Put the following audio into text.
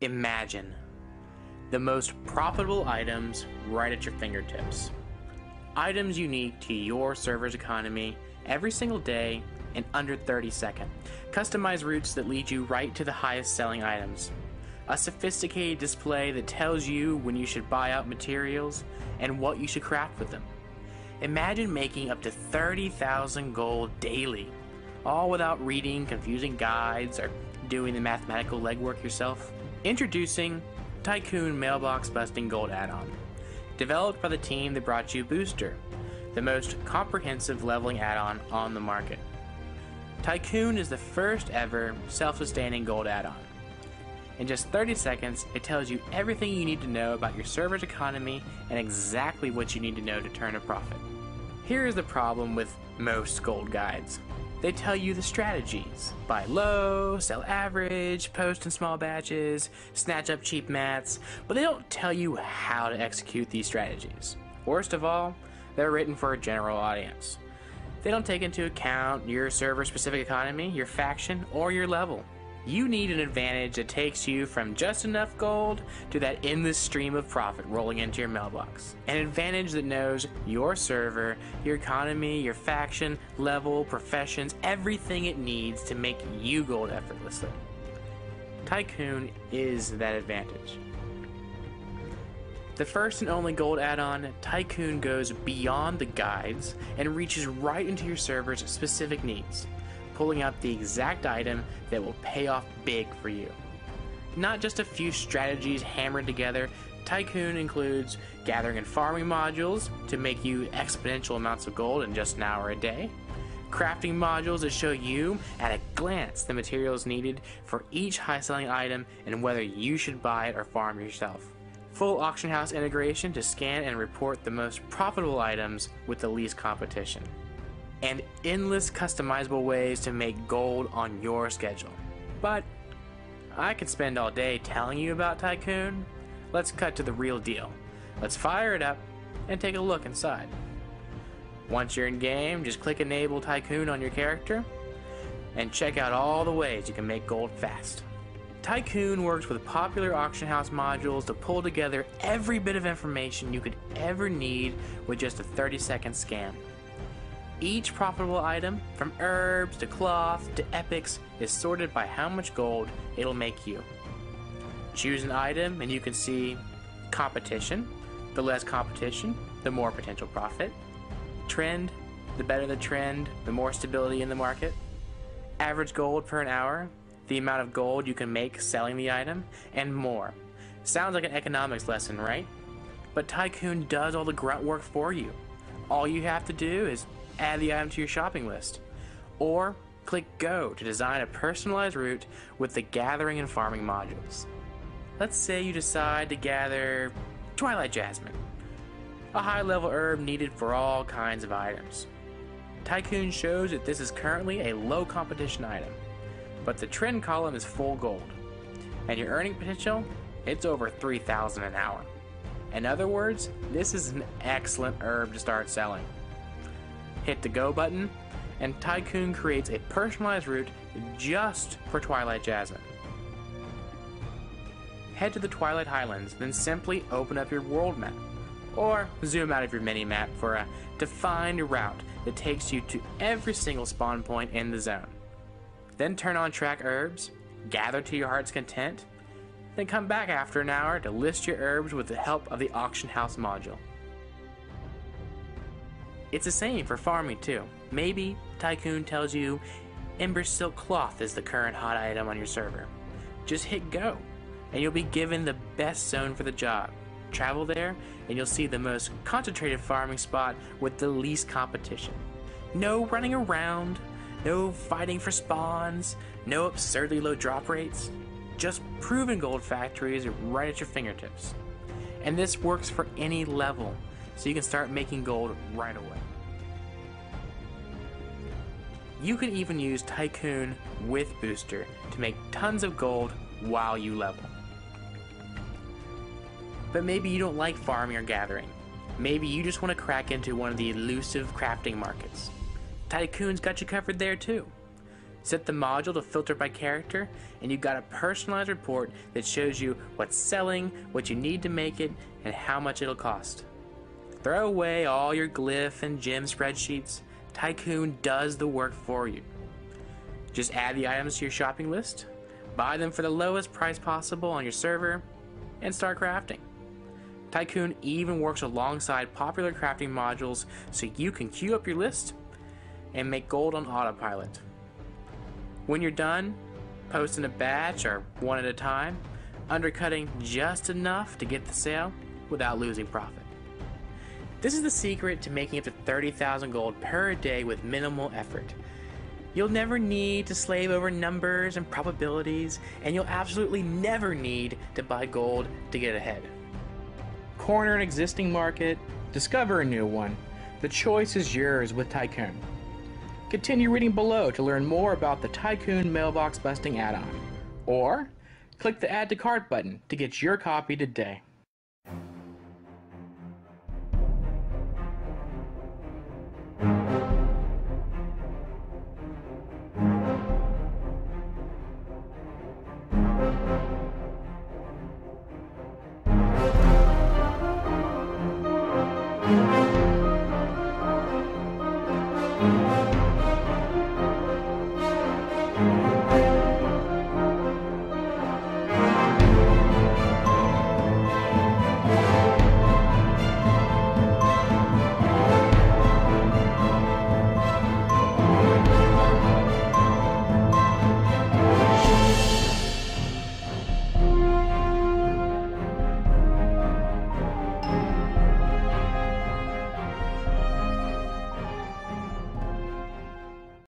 Imagine the most profitable items right at your fingertips. Items unique to your server's economy every single day in under 30 seconds. Customized routes that lead you right to the highest selling items. A sophisticated display that tells you when you should buy out materials and what you should craft with them. Imagine making up to 30,000 gold daily, all without reading confusing guides or doing the mathematical legwork yourself. Introducing Tycoon Mailbox Busting Gold Add-on. Developed by the team that brought you Booster, the most comprehensive leveling add-on on the market. Tycoon is the first ever self-sustaining gold add-on. In just 30 seconds, it tells you everything you need to know about your server's economy and exactly what you need to know to turn a profit. Here is the problem with most gold guides. They tell you the strategies. Buy low, sell average, post in small batches, snatch up cheap mats, but they don't tell you how to execute these strategies. Worst of all, they're written for a general audience. They don't take into account your server specific economy, your faction, or your level. You need an advantage that takes you from just enough gold to that endless stream of profit rolling into your mailbox. An advantage that knows your server, your economy, your faction, level, professions, everything it needs to make you gold effortlessly. Tycoon is that advantage. The first and only gold add-on, Tycoon goes beyond the guides and reaches right into your server's specific needs pulling out the exact item that will pay off big for you. Not just a few strategies hammered together, Tycoon includes gathering and farming modules to make you exponential amounts of gold in just an hour a day, crafting modules that show you at a glance the materials needed for each high selling item and whether you should buy it or farm yourself. Full auction house integration to scan and report the most profitable items with the least competition and endless customizable ways to make gold on your schedule. But I could spend all day telling you about Tycoon. Let's cut to the real deal. Let's fire it up and take a look inside. Once you're in game, just click Enable Tycoon on your character and check out all the ways you can make gold fast. Tycoon works with popular auction house modules to pull together every bit of information you could ever need with just a 30 second scan. Each profitable item, from herbs to cloth to epics, is sorted by how much gold it'll make you. Choose an item and you can see competition. The less competition, the more potential profit. Trend, the better the trend, the more stability in the market. Average gold per an hour, the amount of gold you can make selling the item, and more. Sounds like an economics lesson, right? But Tycoon does all the grunt work for you. All you have to do is add the item to your shopping list. Or click Go to design a personalized route with the gathering and farming modules. Let's say you decide to gather Twilight Jasmine, a high level herb needed for all kinds of items. Tycoon shows that this is currently a low competition item, but the trend column is full gold, and your earning potential, it's over 3000 an hour. In other words, this is an excellent herb to start selling hit the go button, and Tycoon creates a personalized route just for Twilight Jasmine. Head to the Twilight Highlands, then simply open up your world map, or zoom out of your mini map for a defined route that takes you to every single spawn point in the zone. Then turn on track herbs, gather to your heart's content, then come back after an hour to list your herbs with the help of the auction house module. It's the same for farming too. Maybe Tycoon tells you Embersilk Cloth is the current hot item on your server. Just hit go, and you'll be given the best zone for the job. Travel there, and you'll see the most concentrated farming spot with the least competition. No running around, no fighting for spawns, no absurdly low drop rates. Just proven gold factories right at your fingertips. And this works for any level so you can start making gold right away. You can even use Tycoon with Booster to make tons of gold while you level. But maybe you don't like farming or gathering. Maybe you just want to crack into one of the elusive crafting markets. Tycoon's got you covered there too. Set the module to filter by character, and you've got a personalized report that shows you what's selling, what you need to make it, and how much it'll cost. Throw away all your glyph and gem spreadsheets. Tycoon does the work for you. Just add the items to your shopping list, buy them for the lowest price possible on your server, and start crafting. Tycoon even works alongside popular crafting modules so you can queue up your list and make gold on autopilot. When you're done, post in a batch or one at a time, undercutting just enough to get the sale without losing profit. This is the secret to making up to 30,000 gold per day with minimal effort. You'll never need to slave over numbers and probabilities, and you'll absolutely never need to buy gold to get ahead corner an existing market, discover a new one. The choice is yours with Tycoon. Continue reading below to learn more about the Tycoon mailbox busting add-on. Or click the add to cart button to get your copy today.